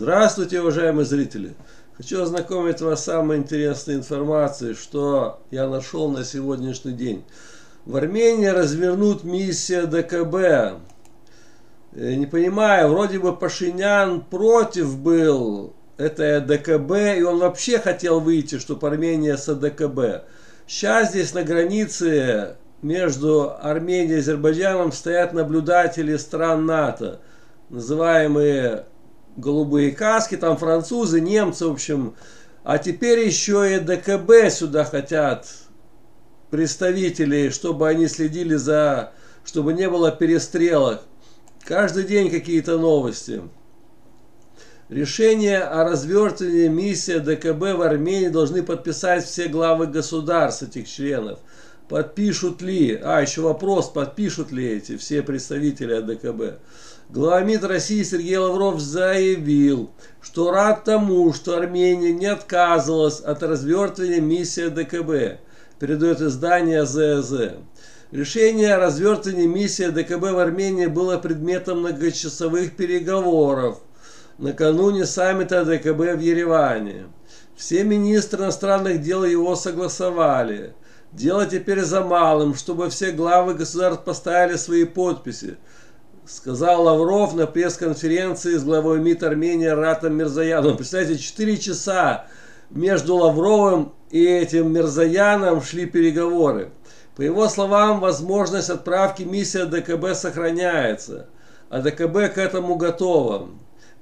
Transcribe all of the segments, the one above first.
Здравствуйте, уважаемые зрители! Хочу ознакомить вас с самой интересной информацией, что я нашел на сегодняшний день. В Армении развернут миссия ДКБ. Э, не понимаю, вроде бы Пашинян против был этой ДКБ, и он вообще хотел выйти, чтобы Армения с ДКБ. Сейчас здесь на границе между Арменией и Азербайджаном стоят наблюдатели стран НАТО, называемые голубые каски, там французы, немцы, в общем. А теперь еще и ДКБ сюда хотят представителей, чтобы они следили за, чтобы не было перестрелок. Каждый день какие-то новости. Решение о развертывании миссии ДКБ в Армении должны подписать все главы государств этих членов. Подпишут ли? А, еще вопрос, подпишут ли эти все представители АДКБ? Глава МИД России Сергей Лавров заявил, что рад тому, что Армения не отказывалась от развертывания миссии ДКБ, передает издание ЗЗ. Решение о развертывании миссии ДКБ в Армении было предметом многочасовых переговоров накануне саммита ДКБ в Ереване. Все министры иностранных дел его согласовали. Дело теперь за малым, чтобы все главы государств поставили свои подписи, сказал Лавров на пресс-конференции с главой МИД Армении Ратом Мирзаяном. Представляете, 4 часа между Лавровым и этим Мирзаяном шли переговоры. По его словам, возможность отправки миссии ДКБ сохраняется, а ДКБ к этому готова.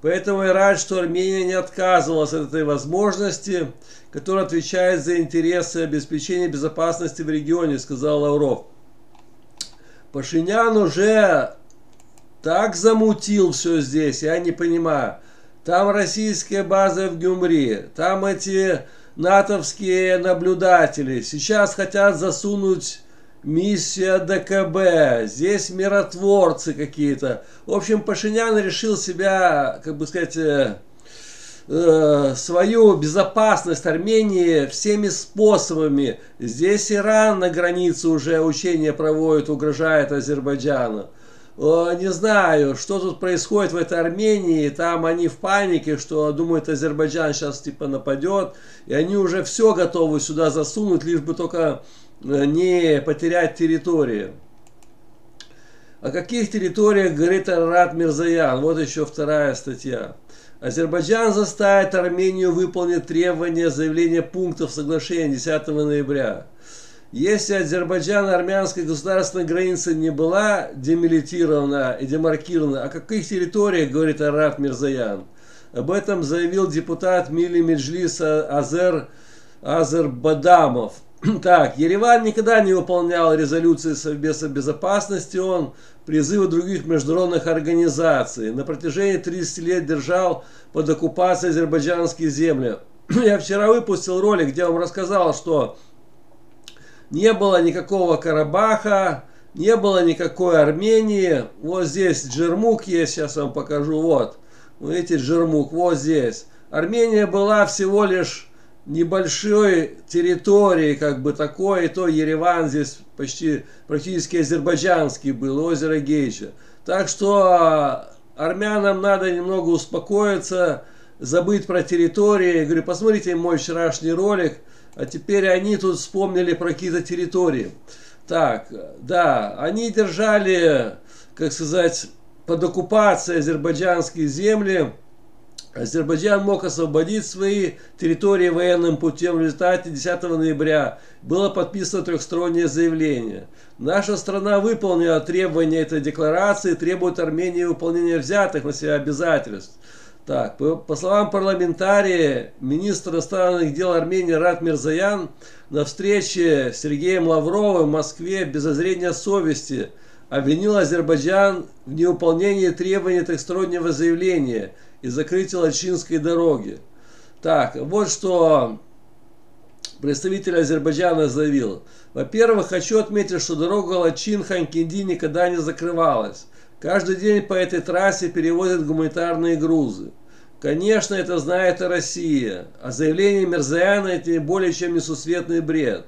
Поэтому я рад, что Армения не отказывалась от этой возможности, которая отвечает за интересы обеспечения безопасности в регионе, сказал Лавров. Пашинян уже так замутил все здесь, я не понимаю. Там российская база в Гюмри, там эти натовские наблюдатели. Сейчас хотят засунуть миссия ДКБ, здесь миротворцы какие-то. В общем, Пашинян решил себя, как бы сказать, э, э, свою безопасность Армении всеми способами. Здесь Иран на границе уже учения проводит, угрожает Азербайджану. Не знаю, что тут происходит в этой Армении. Там они в панике, что думают, Азербайджан сейчас типа нападет. И они уже все готовы сюда засунуть, лишь бы только Э, не потерять территории. О каких территориях говорит Арарат Мирзаян? Вот еще вторая статья. Азербайджан заставит Армению выполнить требования заявления пунктов соглашения 10 ноября. Если Азербайджан армянской государственной границы не была демилитирована и демаркирована, о каких территориях говорит Арат Мирзаян? Об этом заявил депутат Мили Меджлиса Азер Азербадамов Так, Ереван никогда не выполнял резолюции Совбеза Безопасности, он призывы других международных организаций. На протяжении 30 лет держал под оккупацией азербайджанские земли. Я вчера выпустил ролик, где вам рассказал, что не было никакого Карабаха, не было никакой Армении. Вот здесь Джермук есть, сейчас вам покажу. Вот, видите, Джермук, вот здесь. Армения была всего лишь небольшой территории, как бы такой, и то Ереван здесь почти практически азербайджанский был, озеро Гейча. Так что а, армянам надо немного успокоиться, забыть про территории. Я говорю, посмотрите мой вчерашний ролик, а теперь они тут вспомнили про какие-то территории. Так, да, они держали, как сказать, под оккупацией азербайджанские земли, Азербайджан мог освободить свои территории военным путем. В результате 10 ноября было подписано трехстороннее заявление. Наша страна выполнила требования этой декларации, требует Армении выполнения взятых на себя обязательств. Так, по, по словам парламентария, министр иностранных дел Армении Рад Мирзаян на встрече с Сергеем Лавровым в Москве без озрения совести обвинил Азербайджан в невыполнении требований трехстороннего заявления – и закрытие Лачинской дороги. Так, вот что представитель Азербайджана заявил. Во-первых, хочу отметить, что дорога Лачин-Ханкинди никогда не закрывалась. Каждый день по этой трассе перевозят гуманитарные грузы. Конечно, это знает и Россия, а заявление Мирзаяна это не более чем несусветный бред.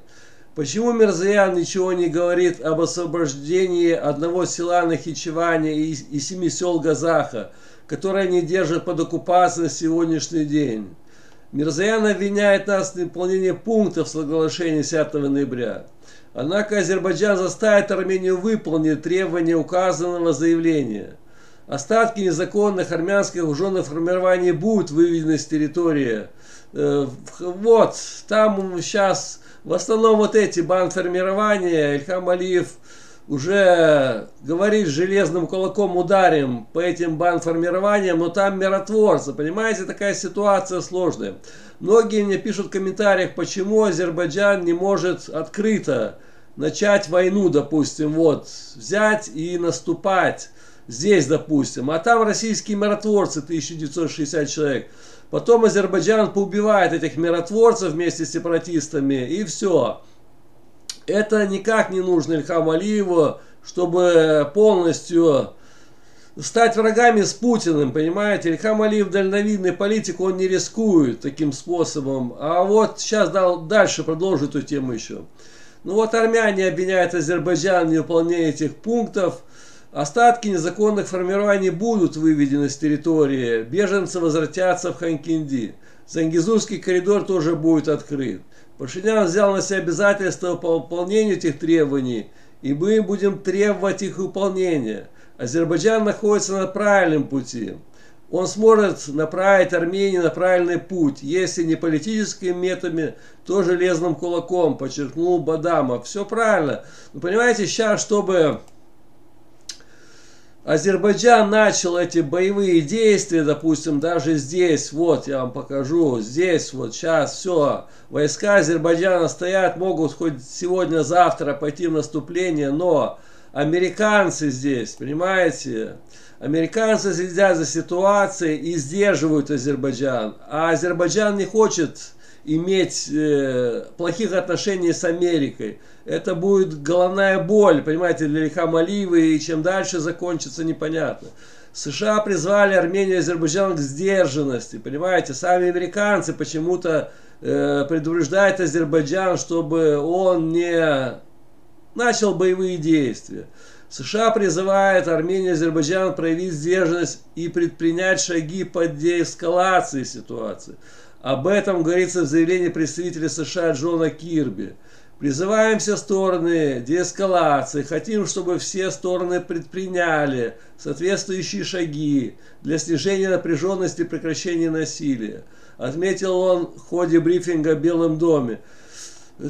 Почему Мирзаян ничего не говорит об освобождении одного села Нахичевани и, и семи сел Газаха, которые они держат под оккупацией на сегодняшний день. Мирзаян обвиняет нас в невыполнении пунктов соглашения 10 ноября. Однако Азербайджан заставит Армению выполнить требования указанного заявления. Остатки незаконных армянских вооруженных формирований будут выведены с территории. Э, вот, там сейчас в основном вот эти бандформирования, Ильхам Алиев уже говорит железным кулаком ударим по этим бандформированиям, но там миротворцы, понимаете, такая ситуация сложная. Многие мне пишут в комментариях, почему Азербайджан не может открыто начать войну, допустим, вот, взять и наступать здесь, допустим, а там российские миротворцы, 1960 человек. Потом Азербайджан поубивает этих миротворцев вместе с сепаратистами, и все. Это никак не нужно Ильхам Алиеву, чтобы полностью стать врагами с Путиным, понимаете? Ильхам Алиев дальновидный политик, он не рискует таким способом. А вот сейчас дал, дальше продолжу эту тему еще. Ну вот армяне обвиняют Азербайджан в невыполнении этих пунктов. Остатки незаконных формирований будут выведены с территории. Беженцы возвратятся в Ханкинди. Зангизурский коридор тоже будет открыт. Пашинян взял на себя обязательство по выполнению этих требований, и мы будем требовать их выполнения. Азербайджан находится на правильном пути. Он сможет направить Армению на правильный путь, если не политическими методами, то железным кулаком, подчеркнул Бадамов. Все правильно. Вы понимаете, сейчас, чтобы Азербайджан начал эти боевые действия, допустим, даже здесь, вот я вам покажу, здесь вот сейчас все, войска Азербайджана стоят, могут хоть сегодня-завтра пойти в наступление, но американцы здесь, понимаете, американцы следят за ситуацией и сдерживают Азербайджан, а Азербайджан не хочет иметь э, плохих отношений с Америкой. Это будет головная боль, понимаете, для Ильхама Алиева, и чем дальше закончится, непонятно. США призвали Армению и Азербайджан к сдержанности, понимаете, сами американцы почему-то э, предупреждают Азербайджан, чтобы он не начал боевые действия. США призывает Армению и Азербайджан проявить сдержанность и предпринять шаги по деэскалации ситуации. Об этом говорится в заявлении представителя США Джона Кирби. Призываем все стороны деэскалации, хотим, чтобы все стороны предприняли соответствующие шаги для снижения напряженности и прекращения насилия. Отметил он в ходе брифинга в Белом доме.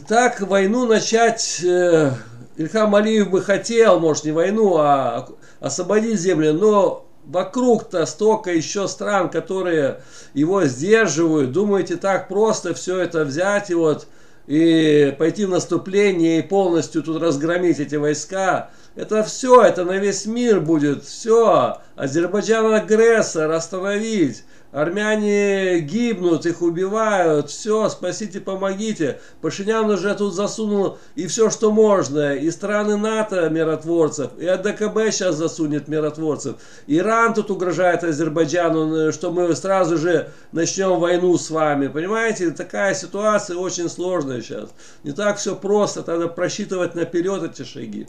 Так войну начать э, Ильхам Алиев бы хотел, может не войну, а освободить землю, но вокруг-то столько еще стран, которые его сдерживают. Думаете, так просто все это взять и вот и пойти в наступление и полностью тут разгромить эти войска? Это все, это на весь мир будет, все. Азербайджан агрессор, остановить. Армяне гибнут, их убивают, все, спасите, помогите. Пашинян уже тут засунул и все, что можно. И страны НАТО миротворцев, и АДКБ сейчас засунет миротворцев. Иран тут угрожает Азербайджану, что мы сразу же начнем войну с вами. Понимаете, такая ситуация очень сложная сейчас. Не так все просто, надо просчитывать наперед эти шаги.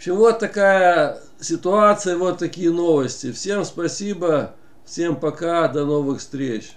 Общем, вот такая ситуация, вот такие новости. Всем спасибо. Всем пока, до новых встреч.